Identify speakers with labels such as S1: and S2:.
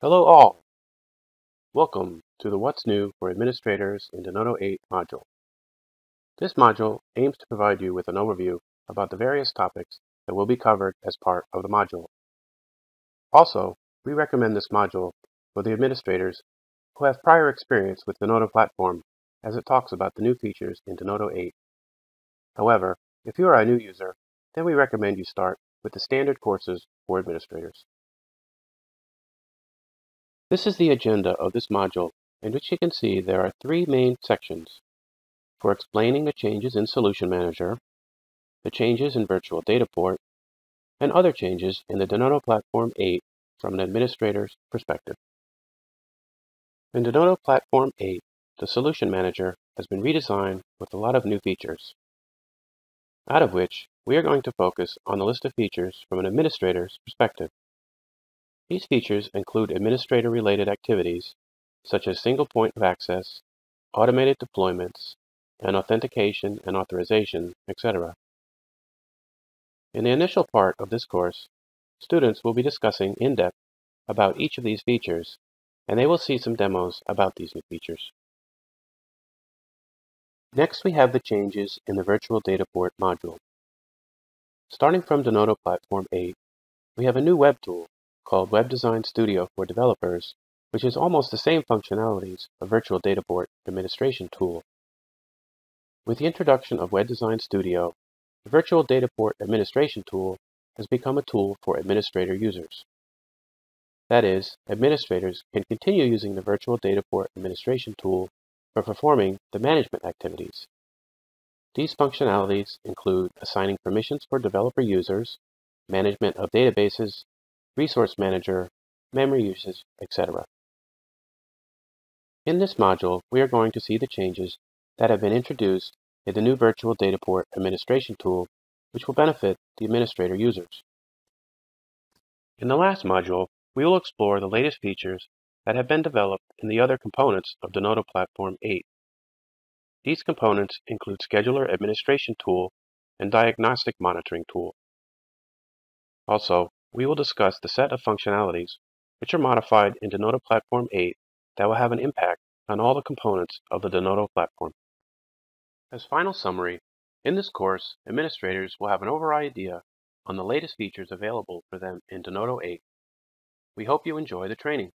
S1: Hello all! Welcome to the What's New for Administrators in Denodo 8 module. This module aims to provide you with an overview about the various topics that will be covered as part of the module. Also, we recommend this module for the administrators who have prior experience with Denodo platform as it talks about the new features in Denodo 8. However, if you are a new user, then we recommend you start with the standard courses for administrators. This is the agenda of this module, in which you can see there are three main sections for explaining the changes in Solution Manager, the changes in Virtual Data Port, and other changes in the Denodo Platform 8 from an administrator's perspective. In Denodo Platform 8, the Solution Manager has been redesigned with a lot of new features, out of which we are going to focus on the list of features from an administrator's perspective. These features include administrator-related activities, such as single point of access, automated deployments, and authentication and authorization, etc. In the initial part of this course, students will be discussing in depth about each of these features, and they will see some demos about these new features. Next, we have the changes in the Virtual Data Port module. Starting from Denodo Platform 8, we have a new web tool called Web Design Studio for developers, which has almost the same functionalities of Virtual Dataport administration tool. With the introduction of Web Design Studio, the Virtual Dataport administration tool has become a tool for administrator users. That is, administrators can continue using the Virtual Dataport administration tool for performing the management activities. These functionalities include assigning permissions for developer users, management of databases, Resource Manager, memory usage, etc. In this module, we are going to see the changes that have been introduced in the new Virtual Dataport administration tool, which will benefit the administrator users. In the last module, we will explore the latest features that have been developed in the other components of Denodo Platform 8. These components include Scheduler Administration Tool and Diagnostic Monitoring Tool. Also, we will discuss the set of functionalities which are modified in Denodo Platform 8 that will have an impact on all the components of the Denodo platform. As final summary, in this course, administrators will have an overall idea on the latest features available for them in Denodo 8. We hope you enjoy the training.